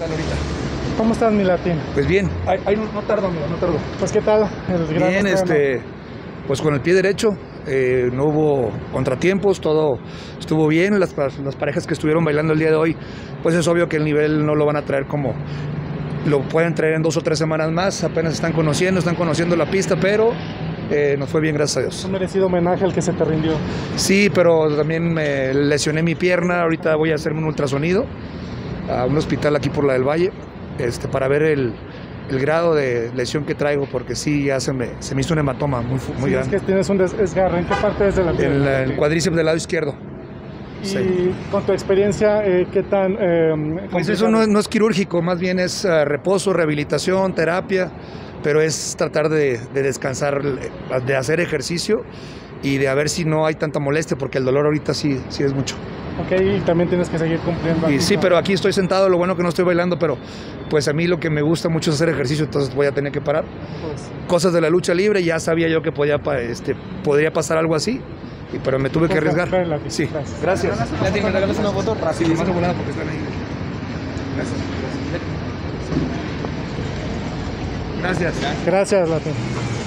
tal ahorita? ¿Cómo estás, mi latín? Pues bien, no, tardo, amigo, no tardo. Pues, ¿qué tal? El gran Bien, este, pues con el pie derecho, eh, no hubo contratiempos, todo estuvo bien. Las, las parejas que estuvieron bailando el día de hoy, pues es obvio que el nivel no lo van a traer como lo pueden traer en dos o tres semanas más. Apenas están conociendo, están conociendo la pista, pero eh, nos fue bien, gracias a Dios. Un merecido homenaje al que se te rindió. Sí, pero también me lesioné mi pierna. Ahorita voy a hacerme un ultrasonido a un hospital aquí por la del Valle este, para ver el, el grado de lesión que traigo, porque sí, ya se me, se me hizo un hematoma muy, muy Sí, es grande. que tienes un des- desgarre. ¿En qué parte es de la En pierna? la- el cuádriceps del lado izquierdo. Y sí. con tu experiencia, eh, ¿qué tan eh, Pues eso no, es- no es quirúrgico, más bien es eh, reposo, rehabilitación, terapia, pero es tratar de, de descansar, de hacer ejercicio y de a ver si no hay tanta molestia, porque el dolor ahorita sí, sí es mucho. Ok, y también tienes que seguir cumpliendo. Y sí, pero aquí estoy sentado, lo bueno que no estoy bailando, pero pues a mí lo que me gusta mucho es hacer ejercicio, entonces voy a tener que parar. pues, Cosas de la lucha libre, ya sabía yo que podía, este, podría pasar algo así, y- pero me tuve que Pues, arriesgar. Sí, Gracias. gracias. Gracias. Gracias. Gracias.